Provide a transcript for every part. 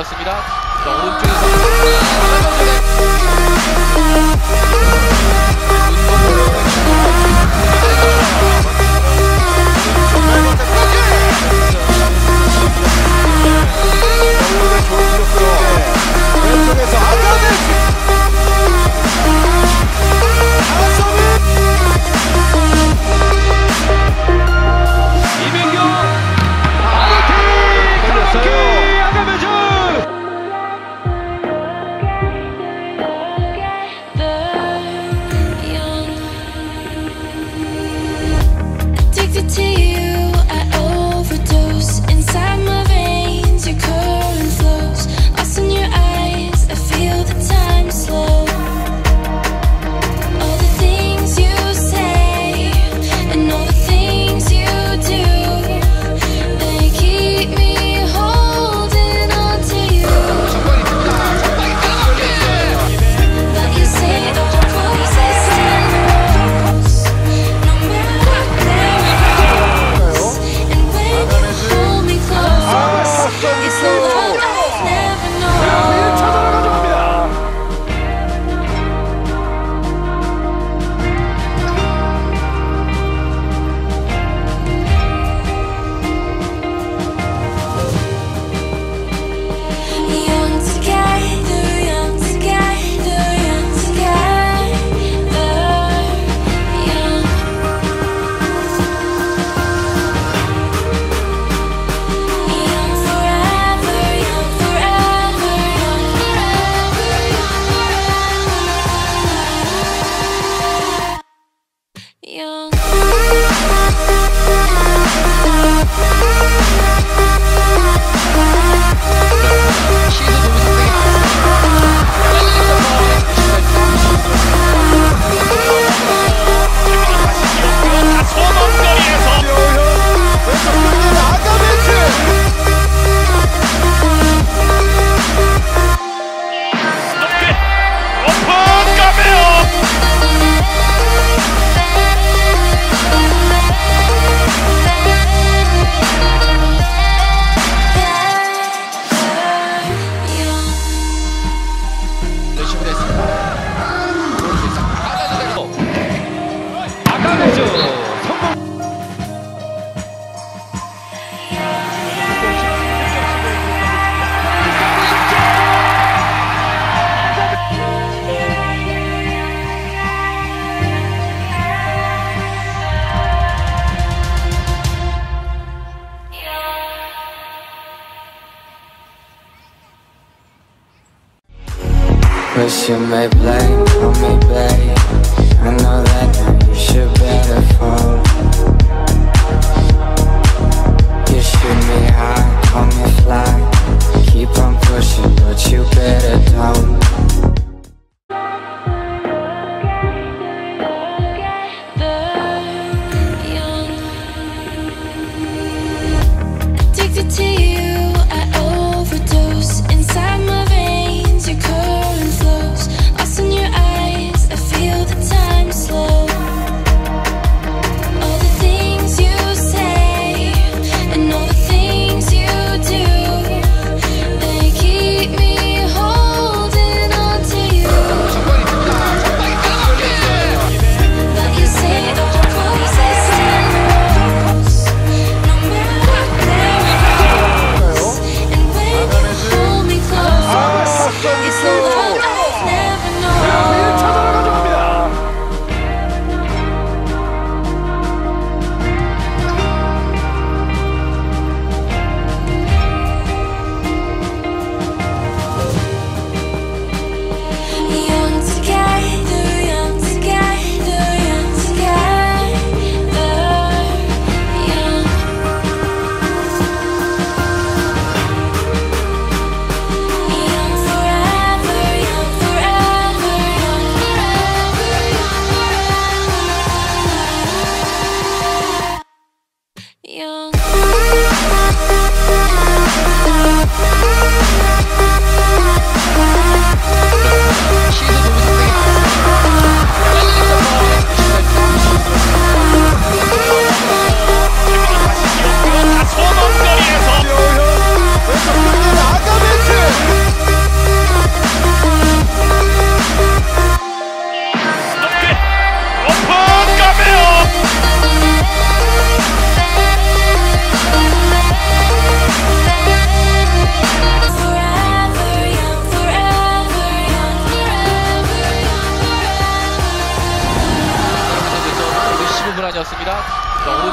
던졌습니다. 자, 오른쪽에서 Wish you may blame, on me, babe. I know that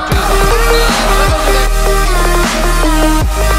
do that.